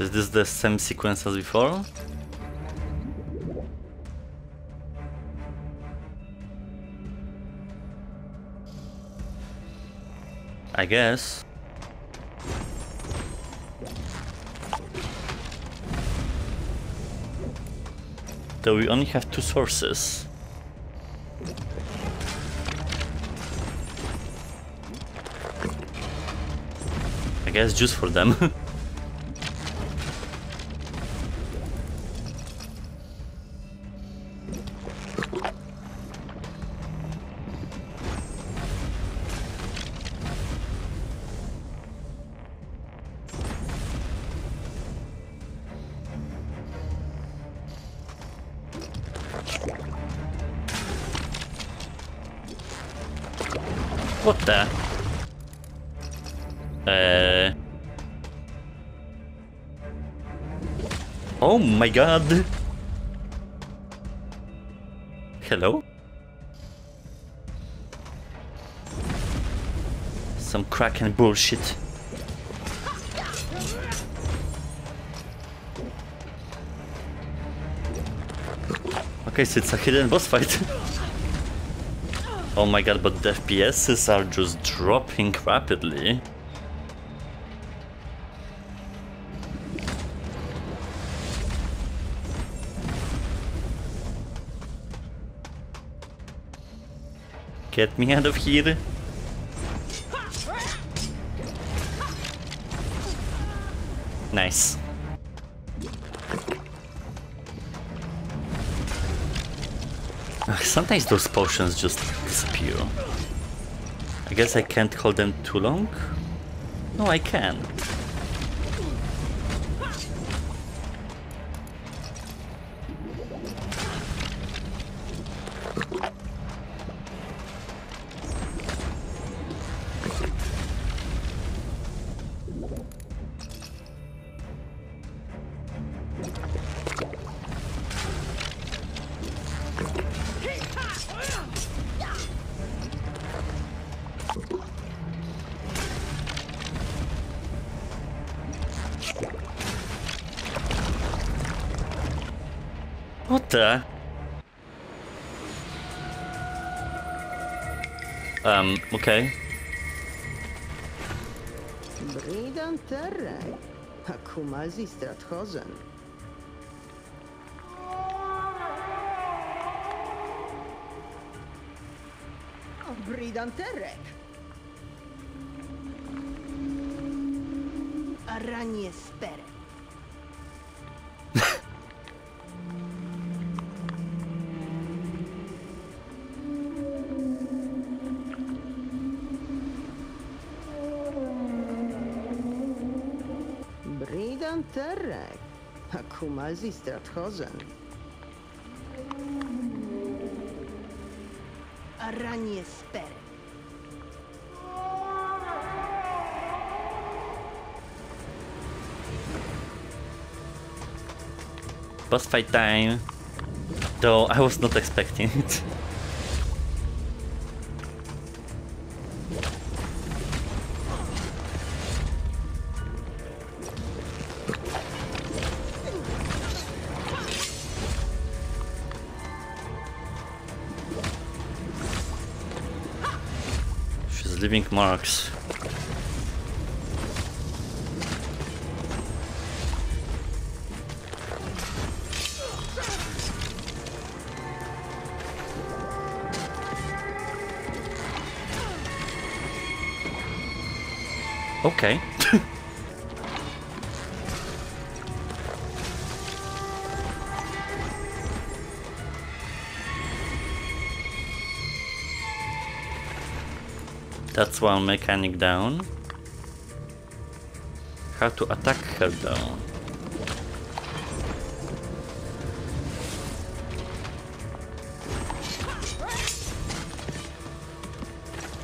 Is this the same sequence as before? I guess. Though we only have two sources. I guess juice for them. What the? Uh... Oh my god! Hello? Some Kraken bullshit. Okay, so it's a hidden boss fight. Oh my god, but the FPSs are just dropping rapidly. Get me out of here. Nice. Sometimes those potions just disappear. I guess I can't hold them too long? No, I can. What the? Um, okay. Bridan terre. Akumazi stratchozen. Bridan terre. Aranie spere. Bridan terre. Akumazi stratchozen. Aranie spere. Boss fight time. Though I was not expecting it. Leaving marks. Okay. That's one mechanic down. How to attack her down.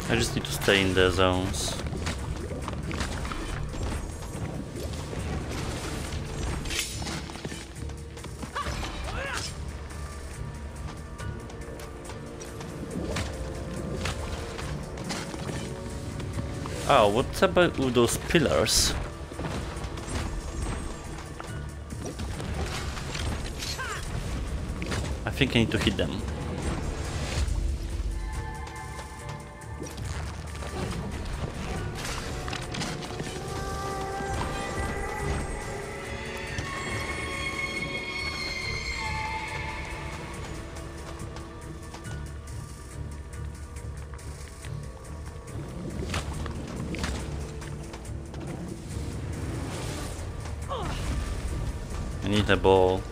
I just need to stay in the zones. Oh, what about with those pillars? I think I need to hit them. I need a ball.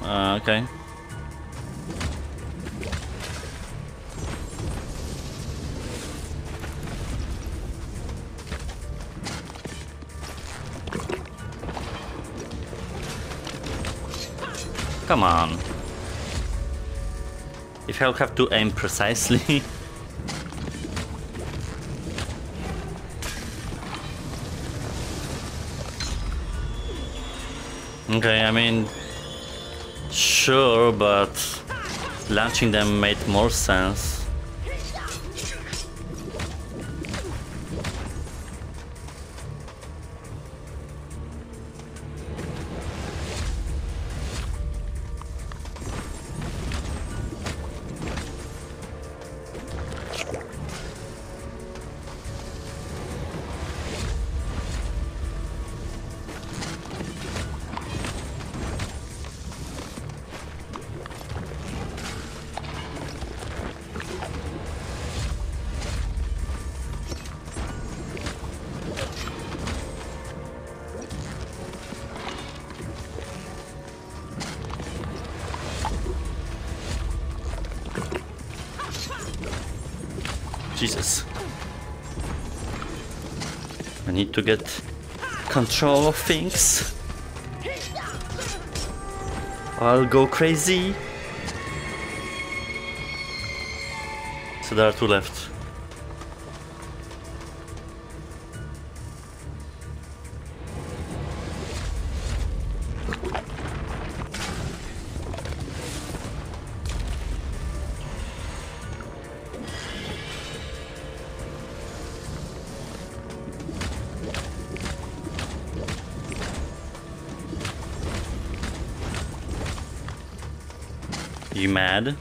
Uh, okay. Come on. If I'll have to aim precisely. okay, I mean, Sure, but launching them made more sense. Jesus. I need to get control of things. I'll go crazy. So there are two left. You mad?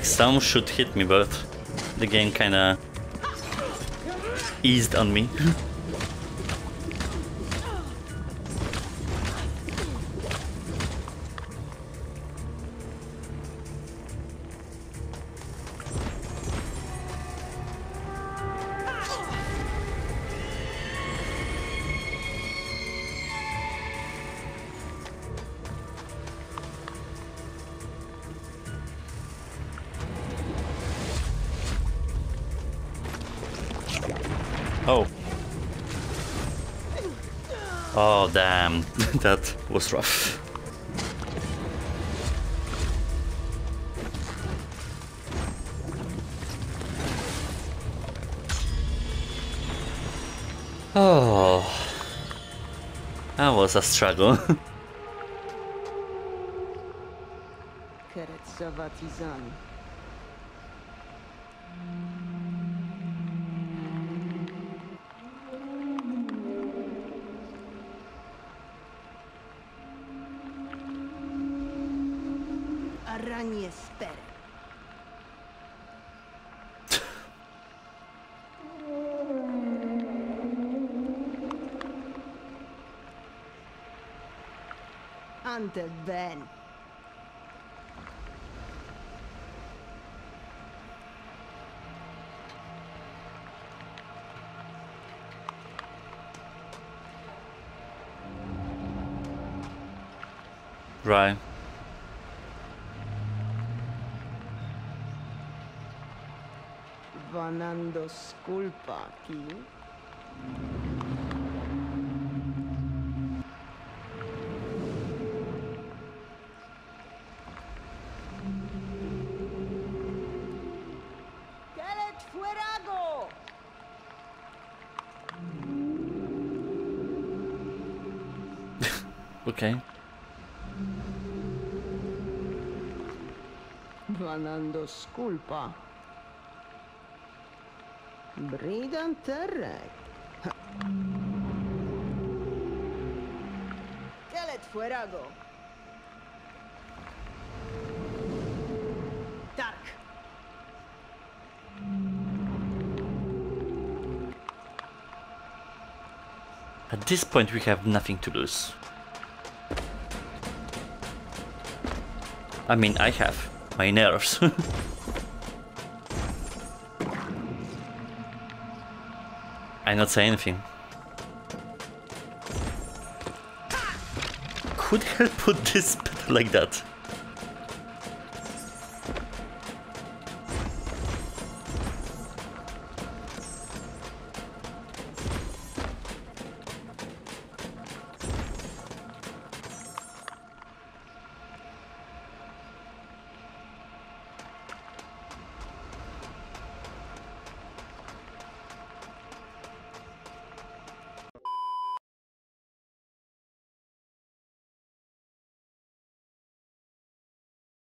Some should hit me, but the game kinda eased on me. Oh. Oh, damn. that was rough. Oh. That was a struggle. Ante ben. right. Vanando sculpa qui. Okay. Vanando sculpa. Bridan terrek. Kelet fuerago. Dark. At this point we have nothing to lose. I mean, I have my nerves. I not say anything. Could help put this like that.